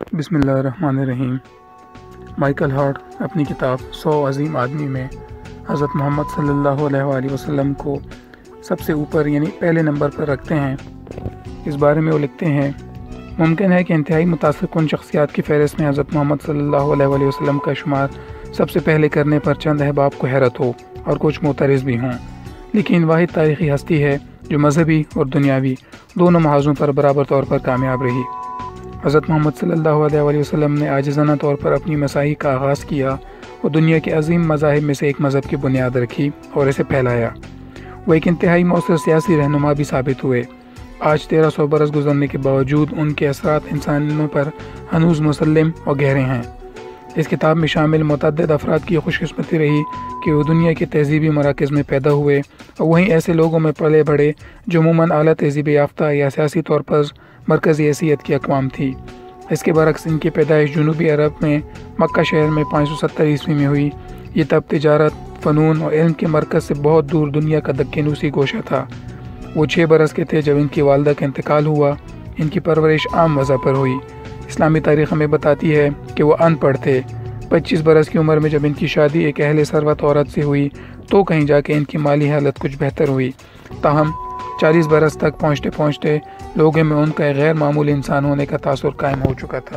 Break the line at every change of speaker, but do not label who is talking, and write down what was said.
بسم اللہ الرحمن الرحیم۔ مائیکل ہارٹ اپنی کتاب سو عظیم آدمی میں حضرت محمد صلی اللہ علیہ وآلہ وسلم کو سب سے اوپر یعنی پہلے نمبر پر رکھتے ہیں۔ اس بارے میں وہ لکھتے ہیں، ممکن ہے کہ انتہائی متاثر کن شخصیات کی فہرست میں حضرت محمد صلی اللہ علیہ وآلہ وسلم کا شمار سب سے پہلے کرنے پر چند احباب کو حیرت ہو اور کچھ معترض بھی ہوں۔ لیکن واحد تاریخی ہستی ہے جو مذہبی اور دنیاوی دونوں محاذوں پر برابر طور پر کامیاب رہی۔ حضرت محمد صلی اللہ علیہ وآلہ وسلم نے عاجزانہ طور پر اپنی مساحی کا آغاز کیا اور دنیا کے عظیم مذاہب میں سے ایک مذہب کی بنیاد رکھی اور اسے پھیلایا۔ وہ ایک انتہائی مؤثر سیاسی رہنما بھی ثابت ہوئے۔ آج تیرہ سو برس گزرنے کے باوجود ان کے اثرات انسانوں پر ہنوز مسلم اور گہرے ہیں۔ اس کتاب میں شامل متعدد افراد کی خوش قسمتی رہی کہ وہ دنیا کے تہذیبی مراکز میں پیدا ہوئے اور وہیں ایسے لوگوں میں پلے بڑھے جو عموماً اعلیٰ تہذیب یافتہ یا سیاسی طور پر مرکزی حیثیت کی اقوام تھی۔ اس کے برعکس ان کی پیدائش جنوبی عرب میں مکہ شہر میں پانچ سو ستر عیسوی میں ہوئی۔ یہ تب تجارت، فنون اور علم کے مرکز سے بہت دور دنیا کا دکنوسی گوشہ تھا۔ وہ چھ برس کے تھے جب ان کی والدہ کا انتقال ہوا۔ ان کی پرورش عام وضع پر ہوئی۔ اسلامی تاریخ ہمیں بتاتی ہے کہ وہ ان پڑھ تھے۔ پچیس برس کی عمر میں جب ان کی شادی ایک اہل ثروت عورت سے ہوئی تو کہیں جا کے ان کی مالی حالت کچھ بہتر ہوئی۔ تاہم چالیس برس تک پہنچتے پہنچتے لوگوں میں ان کا غیر معمولی انسان ہونے کا تاثر قائم ہو چکا تھا۔